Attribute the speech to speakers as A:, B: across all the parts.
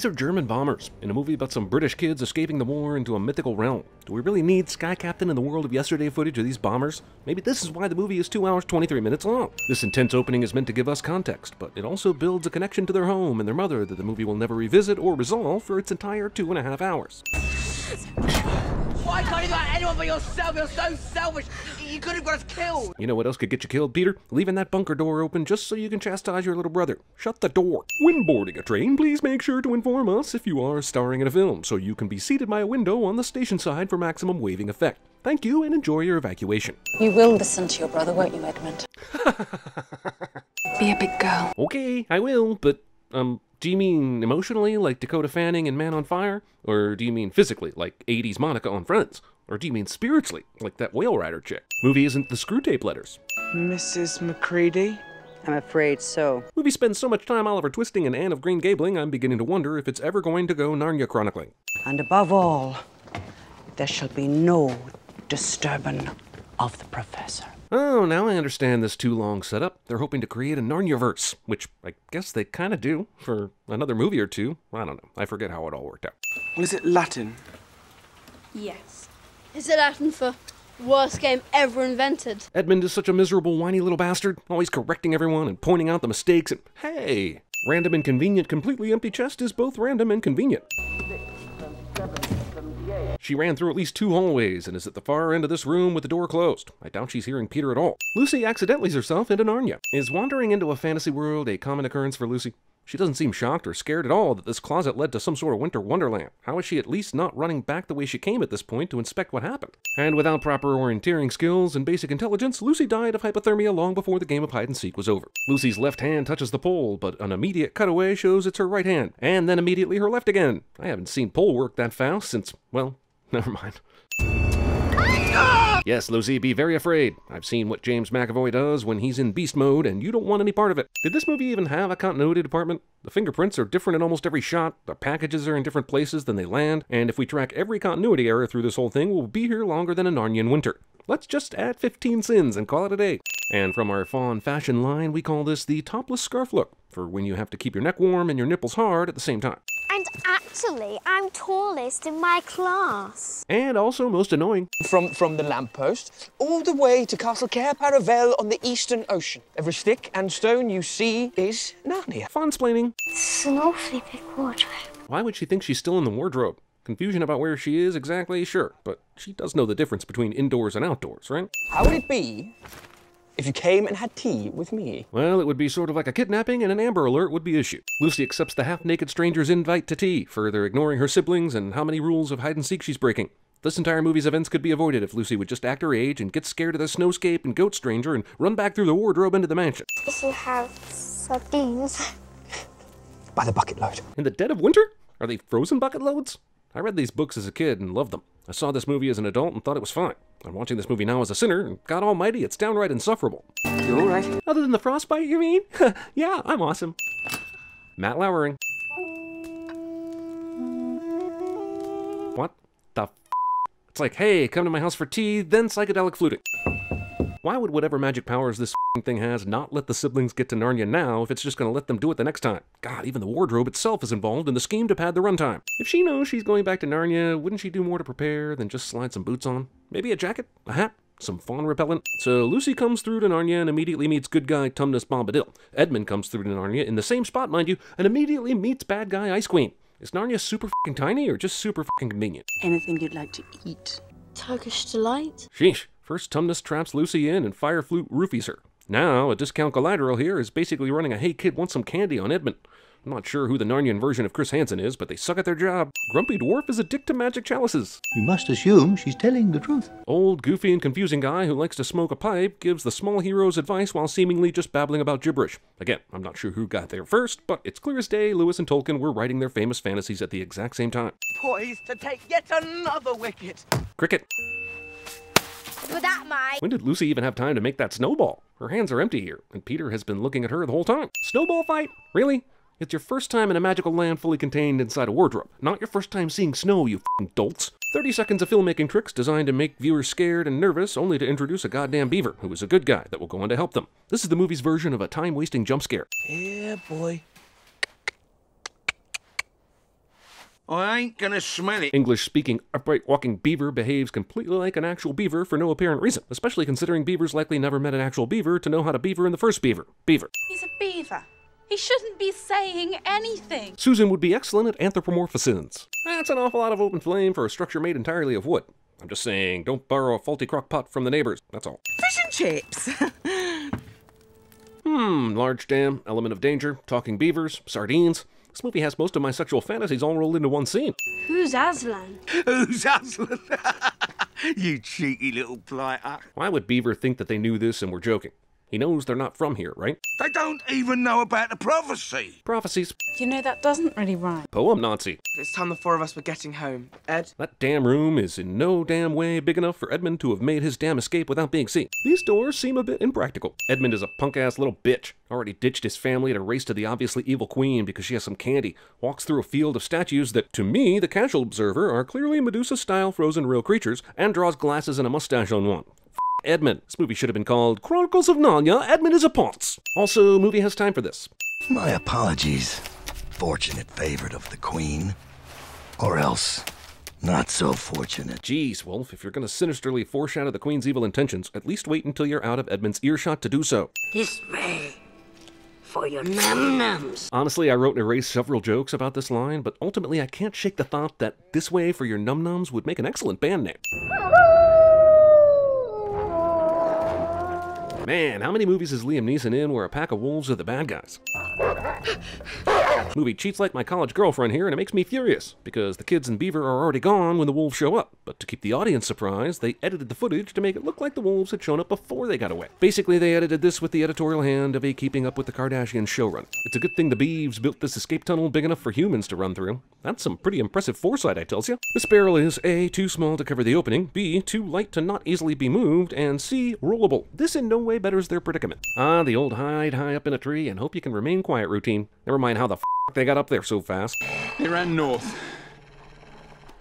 A: These are German bombers, in a movie about some British kids escaping the war into a mythical realm. Do we really need Sky Captain in the world of yesterday footage of these bombers? Maybe this is why the movie is 2 hours 23 minutes long. This intense opening is meant to give us context, but it also builds a connection to their home and their mother that the movie will never revisit or resolve for its entire two and a half hours.
B: Why can't you got anyone but yourself? You're so selfish. You could have got us killed.
A: You know what else could get you killed, Peter? Leaving that bunker door open just so you can chastise your little brother. Shut the door. When boarding a train, please make sure to inform us if you are starring in a film, so you can be seated by a window on the station side for maximum waving effect. Thank you and enjoy your evacuation.
C: You will listen to your brother, won't you, Edmund? Be a big girl.
A: Okay, I will, but, um, do you mean emotionally, like Dakota Fanning and Man on Fire? Or do you mean physically, like 80s Monica on Friends? Or do you mean spiritually, like that whale rider chick? Movie isn't the Screwtape letters.
D: Mrs. Macready?
E: I'm afraid so.
A: Movie spends so much time Oliver twisting and Anne of Green Gabling, I'm beginning to wonder if it's ever going to go Narnia chronicling.
D: And above all, there shall be no disturbing of the professor.
A: Oh, now I understand this too long setup. They're hoping to create a Narniaverse, which I guess they kind of do for another movie or two. I don't know. I forget how it all worked out.
D: Was it Latin?
F: Yes. Is it Latin for worst game ever invented?
A: Edmund is such a miserable, whiny little bastard, always correcting everyone and pointing out the mistakes and hey! Random and convenient, completely empty chest is both random and convenient. She ran through at least two hallways and is at the far end of this room with the door closed. I doubt she's hearing Peter at all. Lucy accidentallys herself into Narnia. Is wandering into a fantasy world a common occurrence for Lucy? She doesn't seem shocked or scared at all that this closet led to some sort of winter wonderland. How is she at least not running back the way she came at this point to inspect what happened? And without proper orienteering skills and basic intelligence, Lucy died of hypothermia long before the game of hide and seek was over. Lucy's left hand touches the pole, but an immediate cutaway shows it's her right hand, and then immediately her left again. I haven't seen pole work that fast since, well, never mind. Yes, Lucy, be very afraid. I've seen what James McAvoy does when he's in beast mode, and you don't want any part of it. Did this movie even have a continuity department? The fingerprints are different in almost every shot, the packages are in different places than they land, and if we track every continuity error through this whole thing, we'll be here longer than a Narnian winter. Let's just add 15 sins and call it a day. And from our fawn fashion line, we call this the topless scarf look, for when you have to keep your neck warm and your nipples hard at the same time.
G: And actually, I'm tallest in my class.
A: And also most annoying.
H: From from the lamppost all the way to Castle Cair Paravel on the Eastern Ocean. Every stick and stone you see is Narnia.
A: Fansplaining.
G: It's an awfully big wardrobe.
A: Why would she think she's still in the wardrobe? Confusion about where she is exactly, sure, but she does know the difference between indoors and outdoors, right?
H: How would it be if you came and had tea with me?
A: Well, it would be sort of like a kidnapping and an Amber Alert would be issued. Lucy accepts the half-naked stranger's invite to tea, further ignoring her siblings and how many rules of hide and seek she's breaking. This entire movie's events could be avoided if Lucy would just act her age and get scared of the snowscape and goat stranger and run back through the wardrobe into the mansion.
G: If you have sardines.
H: By the bucket load.
A: In the dead of winter? Are they frozen bucket loads? I read these books as a kid and loved them. I saw this movie as an adult and thought it was fine. I'm watching this movie now as a sinner, and God almighty, it's downright insufferable.
H: You all right?
A: Other than the frostbite, you mean? yeah, I'm awesome. Matt Lowering. What the f? It's like, hey, come to my house for tea, then psychedelic fluting. Why would whatever magic powers this thing has not let the siblings get to Narnia now if it's just going to let them do it the next time? God, even the wardrobe itself is involved in the scheme to pad the runtime. If she knows she's going back to Narnia, wouldn't she do more to prepare than just slide some boots on? Maybe a jacket? A hat? Some fawn repellent? So Lucy comes through to Narnia and immediately meets good guy Tumnus Bombadil. Edmund comes through to Narnia in the same spot, mind you, and immediately meets bad guy Ice Queen. Is Narnia super fucking tiny or just super fucking convenient?
C: Anything you'd like to eat?
F: Turkish delight?
A: Sheesh. First, Tumnus traps Lucy in and Fire Flute roofies her. Now, a discount Galadriel here is basically running a hey kid want some candy on Edmund. I'm not sure who the Narnian version of Chris Hansen is, but they suck at their job. Grumpy Dwarf is a dick to magic chalices.
I: We must assume she's telling the truth.
A: Old, goofy, and confusing guy who likes to smoke a pipe gives the small heroes advice while seemingly just babbling about gibberish. Again, I'm not sure who got there first, but it's clear as day Lewis and Tolkien were writing their famous fantasies at the exact same time.
B: Poised to take yet another wicket.
A: Cricket.
G: With that, Mike.
A: When did Lucy even have time to make that snowball? Her hands are empty here, and Peter has been looking at her the whole time. Snowball fight? Really? It's your first time in a magical land fully contained inside a wardrobe, not your first time seeing snow, you fing dolts. 30 seconds of filmmaking tricks designed to make viewers scared and nervous, only to introduce a goddamn beaver who is a good guy that will go on to help them. This is the movie's version of a time wasting jump scare.
H: Yeah, boy.
J: I ain't gonna smell it.
A: English speaking, upright walking beaver behaves completely like an actual beaver for no apparent reason, especially considering beavers likely never met an actual beaver to know how to beaver in the first beaver. Beaver.
K: He's a beaver. He shouldn't be saying anything.
A: Susan would be excellent at anthropomorphisms. That's an awful lot of open flame for a structure made entirely of wood. I'm just saying, don't borrow a faulty crock pot from the neighbors. That's all.
L: Fish and chips.
A: Hmm, large dam, element of danger, talking beavers, sardines. This movie has most of my sexual fantasies all rolled into one scene.
F: Who's Aslan?
J: Who's Aslan? you cheeky little blighter.
A: Why would Beaver think that they knew this and were joking? He knows they're not from here, right?
J: They don't even know about the prophecy.
A: Prophecies.
K: You know, that doesn't really rhyme.
A: Poem Nazi.
H: It's time the four of us were getting home. Ed?
A: That damn room is in no damn way big enough for Edmund to have made his damn escape without being seen. These doors seem a bit impractical. Edmund is a punk ass little bitch. Already ditched his family to race to the obviously evil queen because she has some candy. Walks through a field of statues that, to me, the casual observer, are clearly Medusa style frozen real creatures, and draws glasses and a mustache on one. Edmund. This movie should have been called Chronicles of Narnia. Edmund is a ponce. Also, movie has time for this.
M: My apologies, fortunate favorite of the Queen. Or else, not so fortunate.
A: Jeez, Wolf, if you're gonna sinisterly foreshadow the Queen's evil intentions, at least wait until you're out of Edmund's earshot to do so.
N: This way. For your num-nums.
A: Honestly, I wrote and erased several jokes about this line, but ultimately I can't shake the thought that This Way for Your Num Nums would make an excellent band name. Man, how many movies is Liam Neeson in where a pack of wolves are the bad guys? Movie cheats like my college girlfriend here, and it makes me furious because the kids and Beaver are already gone when the wolves show up. But to keep the audience surprised, they edited the footage to make it look like the wolves had shown up before they got away. Basically, they edited this with the editorial hand of a Keeping Up with the Kardashians showrun. It's a good thing the Beeves built this escape tunnel big enough for humans to run through. That's some pretty impressive foresight, I tells you. This barrel is A, too small to cover the opening, B, too light to not easily be moved, and C, rollable. This in no way betters their predicament. Ah, the old hide high up in a tree and hope you can remain quiet routine. Never mind how the f they got up there so fast.
J: They ran north.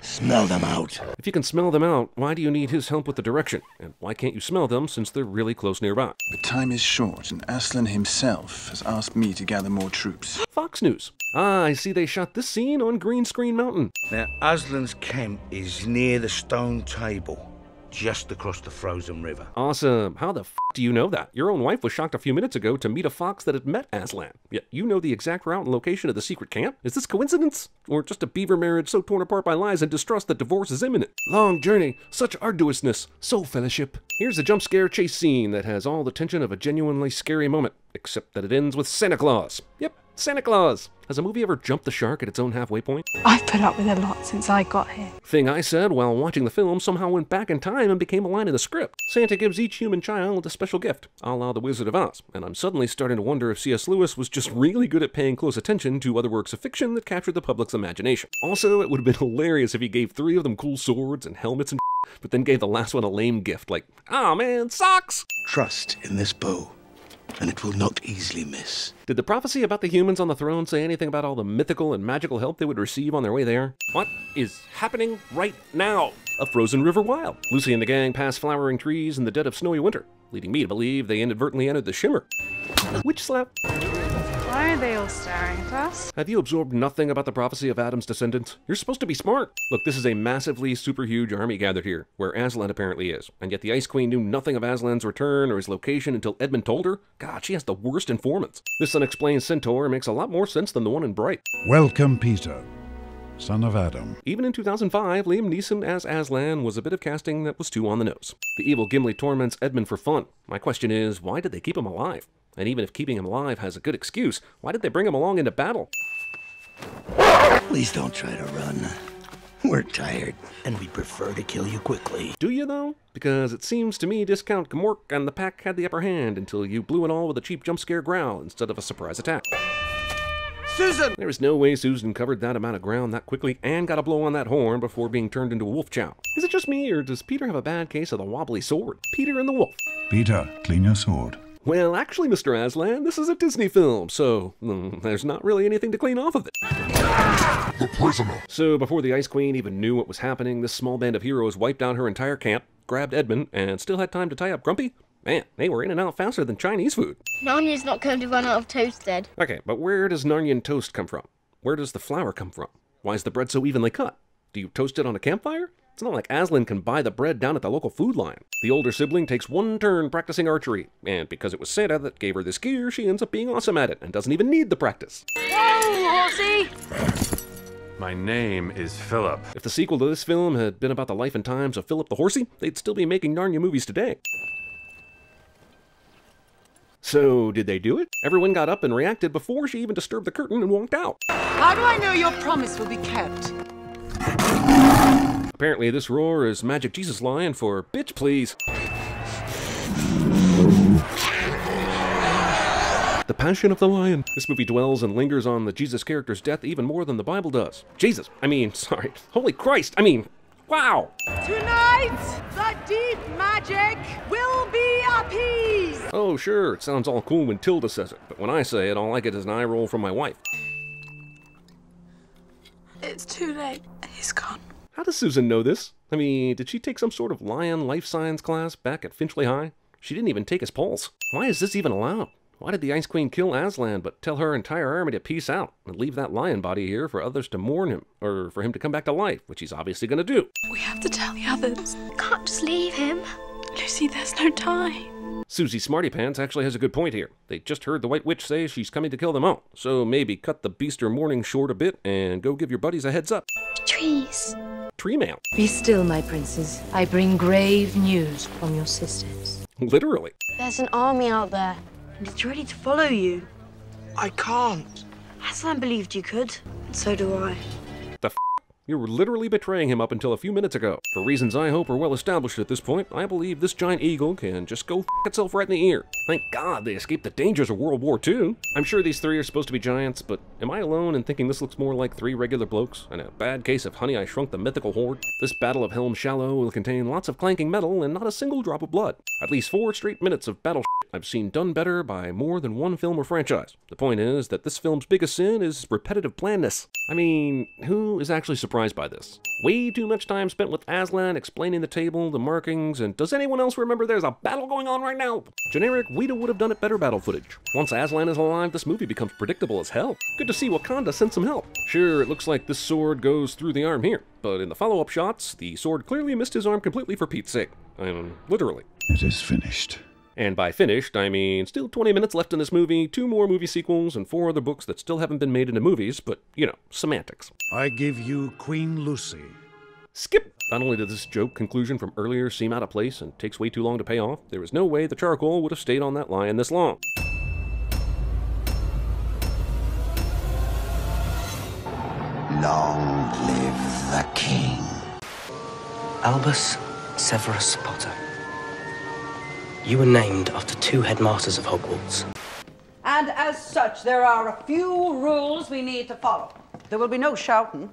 M: Smell them out.
A: If you can smell them out, why do you need his help with the direction? And why can't you smell them since they're really close nearby?
O: The time is short, and Aslan himself has asked me to gather more troops.
A: Fox News. Ah, I see they shot this scene on Green Screen Mountain.
J: Now, Aslan's camp is near the stone table, just across the frozen river.
A: Awesome. How the f do you know that? Your own wife was shocked a few minutes ago to meet a fox that had met Aslan. Yet you know the exact route and location of the secret camp? Is this coincidence? Or just a beaver marriage so torn apart by lies and distrust that divorce is imminent? Long journey, such arduousness, soul fellowship. Here's a jump scare chase scene that has all the tension of a genuinely scary moment, except that it ends with Santa Claus. Yep, Santa Claus. Has a movie ever jumped the shark at its own halfway point?
K: I've put up with a lot since I got here.
A: Thing I said while watching the film somehow went back in time and became a line in the script. Santa gives each human child a special gift, a la The Wizard of Oz, and I'm suddenly starting to wonder if C.S. Lewis was just really good at paying close attention to other works of fiction that captured the public's imagination. Also, it would have been hilarious if he gave three of them cool swords and helmets and but then gave the last one a lame gift like, oh man, socks!
M: Trust in this bow, and it will not easily miss.
A: Did the prophecy about the humans on the throne say anything about all the mythical and magical help they would receive on their way there? What is happening right now? A frozen river wild. Lucy and the gang pass flowering trees in the dead of snowy winter, leading me to believe they inadvertently entered the shimmer. Witch slap.
K: Why are they all staring at us?
A: Have you absorbed nothing about the prophecy of Adam's descendants? You're supposed to be smart. Look, this is a massively super huge army gathered here, where Aslan apparently is, and yet the Ice Queen knew nothing of Aslan's return or his location until Edmund told her? God, she has the worst informants. This unexplained centaur makes a lot more sense than the one in Bright.
P: Welcome, Peter, son of Adam.
A: Even in 2005, Liam Neeson as Aslan was a bit of casting that was too on the nose. The evil Gimli torments Edmund for fun. My question is, why did they keep him alive? And even if keeping him alive has a good excuse, why did they bring him along into battle?
M: Please don't try to run. We're tired, and we prefer to kill you quickly.
A: Do you, though? Because it seems to me Discount Gmork and the pack had the upper hand until you blew it all with a cheap jump scare growl instead of a surprise attack.
J: Susan!
A: There is no way Susan covered that amount of ground that quickly and got a blow on that horn before being turned into a wolf chow. Is it just me, or does Peter have a bad case of the wobbly sword? Peter and the Wolf.
P: Peter, clean your sword.
A: Well, actually, Mr. Aslan, this is a Disney film, so mm, there's not really anything to clean off of it.
P: The prisoner.
A: So, before the Ice Queen even knew what was happening, this small band of heroes wiped out her entire camp, grabbed Edmund, and still had time to tie up Grumpy? Man, they were in and out faster than Chinese food.
F: Narnia's not going to run out of toast, Ed.
A: Okay, but where does Narnian toast come from? Where does the flour come from? Why is the bread so evenly cut? Do you toast it on a campfire? It's not like Aslan can buy the bread down at the local food line. The older sibling takes one turn practicing archery, and because it was Santa that gave her this gear, she ends up being awesome at it and doesn't even need the practice.
N: Whoa, horsey!
L: My name is Philip.
A: If the sequel to this film had been about the life and times of Philip the Horsey, they'd still be making Narnia movies today. So, did they do it? Everyone got up and reacted before she even disturbed the curtain and walked out.
D: How do I know your promise will be kept?
A: Apparently, this roar is Magic Jesus Lion for bitch please. The Passion of the Lion. This movie dwells and lingers on the Jesus character's death even more than the Bible does. Jesus, I mean, sorry. Holy Christ, I mean, wow!
D: Tonight, the deep magic will be appeased.
A: Oh, sure, it sounds all cool when Tilda says it, but when I say it, all I get is an eye roll from my wife.
C: It's too late. He's gone.
A: How does Susan know this? I mean, did she take some sort of lion life science class back at Finchley High? She didn't even take his pulse. Why is this even allowed? Why did the Ice Queen kill Aslan but tell her entire army to peace out and leave that lion body here for others to mourn him, or for him to come back to life, which he's obviously gonna do?
C: We have to tell the others.
G: Can't just leave him.
C: Lucy, there's no time.
A: Susie Smarty Pants actually has a good point here. They just heard the White Witch say she's coming to kill them all, so maybe cut the beaster mourning short a bit and go give your buddies a heads up.
G: Trees.
A: Tree mail.
Q: Be still, my princes. I bring grave news from your sisters.
A: Literally.
G: There's an army out there, and it's ready to follow you.
H: I can't.
G: Aslan believed you could, and so do I.
A: The f- You were literally betraying him up until a few minutes ago. For reasons I hope are well established at this point, I believe this giant eagle can just go f itself right in the ear. Thank God they escaped the dangers of World War II. I'm sure these three are supposed to be giants, but am I alone in thinking this looks more like three regular blokes and a bad case of Honey I Shrunk the Mythical Horde? This Battle of Helm Shallow will contain lots of clanking metal and not a single drop of blood. At least four straight minutes of battle I've seen done better by more than one film or franchise. The point is that this film's biggest sin is repetitive blandness. I mean, who is actually surprised by this? Way too much time spent with Aslan explaining the table, the markings, and does anyone else remember there's a battle going on right now? Generic, Weta would have done it better battle footage. Once Aslan is alive, this movie becomes predictable as hell. Good to see Wakanda send some help. Sure, it looks like this sword goes through the arm here, but in the follow-up shots, the sword clearly missed his arm completely for Pete's sake. I mean, literally.
P: It is finished.
A: And by finished, I mean still 20 minutes left in this movie, two more movie sequels, and four other books that still haven't been made into movies, but, you know, semantics.
P: I give you Queen Lucy.
A: Skip! Not only did this joke conclusion from earlier seem out of place and takes way too long to pay off, there is no way the charcoal would have stayed on that lion this long.
M: Long live the king.
R: Albus Severus Potter. You were named after two headmasters of Hogwarts.
D: And as such, there are a few rules we need to follow. There will be no shouting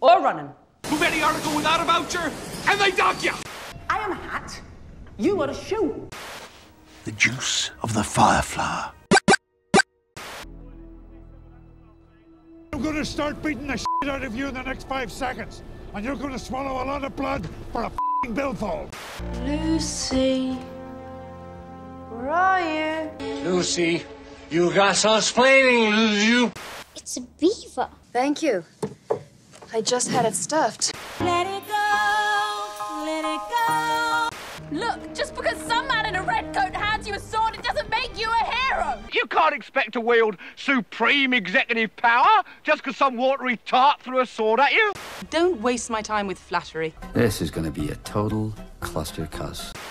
D: or running.
B: Move any article without a voucher, and they dock you!
D: I am a hat. You are a shoe.
M: The juice of the fireflower.
P: I'm going to start beating the shit out of you in the next five seconds. And you're going to swallow a lot of blood for a f***ing billfold.
C: Lucy. Where are you?
S: Lucy, you got some explaining to do.
G: It's a beaver.
C: Thank you. I just had it stuffed.
K: Let it go, let it go. Look, just because some man in a red coat hands you a sword, it doesn't make you a hero.
B: You can't expect to wield supreme executive power just because some watery tart threw a sword at you.
D: Don't waste my time with flattery.
T: This is going to be a total cluster cuss.